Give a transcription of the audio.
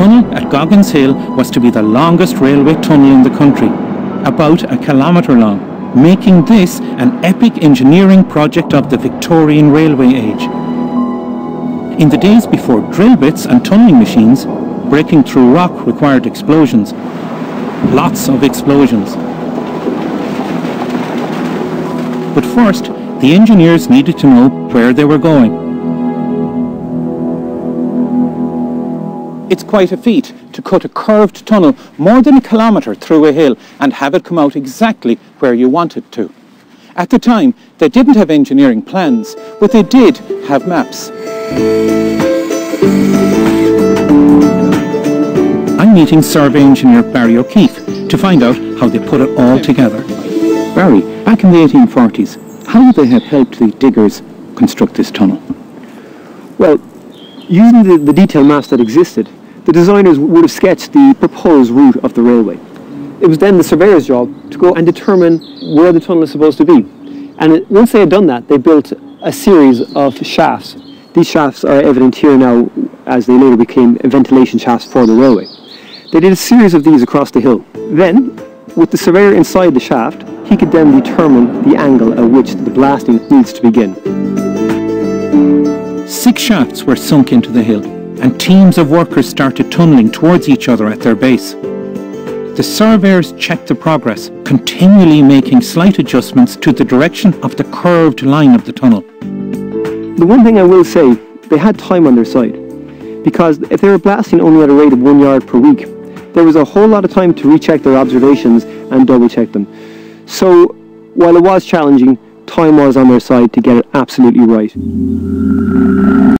tunnel at Goggins Hill was to be the longest railway tunnel in the country, about a kilometre long, making this an epic engineering project of the Victorian railway age. In the days before drill bits and tunnelling machines, breaking through rock required explosions. Lots of explosions. But first, the engineers needed to know where they were going. It's quite a feat to cut a curved tunnel more than a kilometre through a hill and have it come out exactly where you want it to. At the time, they didn't have engineering plans, but they did have maps. I'm meeting survey engineer Barry O'Keeffe to find out how they put it all together. Barry, back in the 1840s, how they have helped the diggers construct this tunnel? Well, using the, the detailed maps that existed, the designers would have sketched the proposed route of the railway. It was then the surveyor's job to go and determine where the tunnel is supposed to be. And it, once they had done that, they built a series of shafts. These shafts are evident here now as they later became ventilation shafts for the railway. They did a series of these across the hill. Then, with the surveyor inside the shaft, he could then determine the angle at which the blasting needs to begin. Shafts were sunk into the hill and teams of workers started tunnelling towards each other at their base. The surveyors checked the progress, continually making slight adjustments to the direction of the curved line of the tunnel. The one thing I will say, they had time on their side. Because if they were blasting only at a rate of one yard per week, there was a whole lot of time to recheck their observations and double check them. So, while it was challenging, time was on their side to get it absolutely right.